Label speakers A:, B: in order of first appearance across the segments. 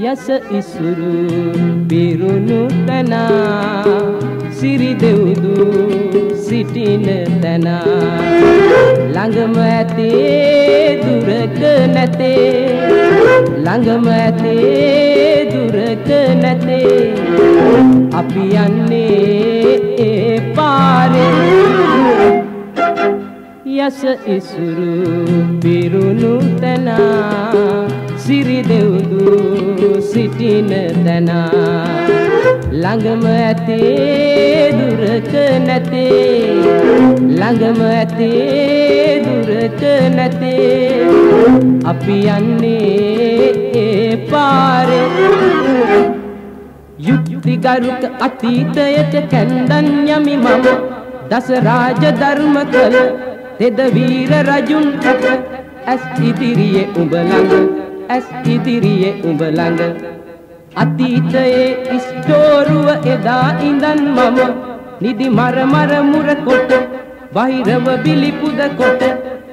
A: යස ඉසුරු පිරුණු තැන. සිරි දෙව්දු සිටින තැන. ළඟම ඇතේ දුරක නැතේ. ළඟම ඇතේ දුරක නැතේ. අපි යන්නේ ඒ පාරේ. යස ඉසුරු පිරුණු තැන. සිරි දෙව්දු සිටින තැන ළඟම ඇතේ දුරක නැතේ ළඟම ඇතේ දුරක නැතේ අපි යන්නේ ඒ පාරේ. යුක්තිගරුක අතීතයට කැන්දන් යමි මම. දස රාජ ධර්ම කළ තෙද වීර රජුන් රට ඇස් ඉදිරියේ උඹ ළඟ ඇස් ඉදිරියේ උඹ ළඟ. අතීතයේ ඉස්තෝරුව එදා ඉඳන් මම නිදි මර මර මුර කොට බහිරව බිලිපුද කොට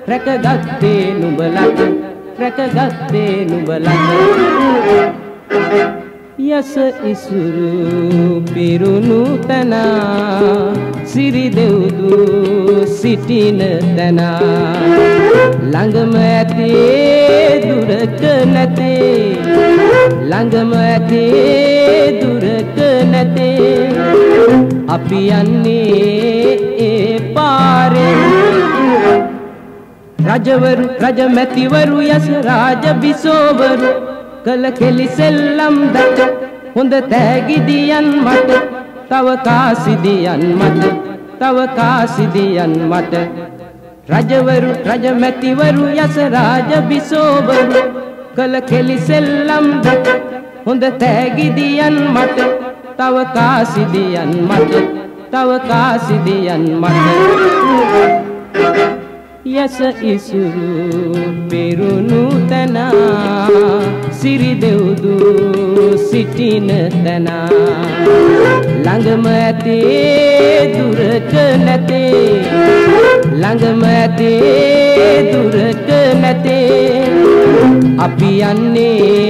A: රැකගත්තේ නුඹ ළඟ රැකගත්තේ නුඹ ළඟ යස ඉසුරු පිරුණු තැන සිරි දෙව්දු සිටින තැන. ළඟම ඇතේ දුරක නැතේ ළඟම ඇතේ දුරක නැතේ. අපි යන්නේ ඒ පාරේ. රජවරු රජමැතිවරු යස රාජ බිසෝවරු කළ කෙලි සෙල්ලම් දට හොඳ තෑගිදියන් මට තව කාසිදියන් මට තව කාසිදියන් මට. රජවරු රජමැතිවරු යස රාජ බිසෝවරු කළ කෙලි සෙල්ලම් දට හොඳ තෑගිදියන් මට තව කාසිදියන් මට තව කාසිදියන් මට. යස ඉසුරු පෙරුණු තැන සිරි දෙව්දු සිටින තැන. ළඟම ඇතේ දුරක නැතේ ළඟම ඇතේ දුරක නැතේ. අපි යන්නේ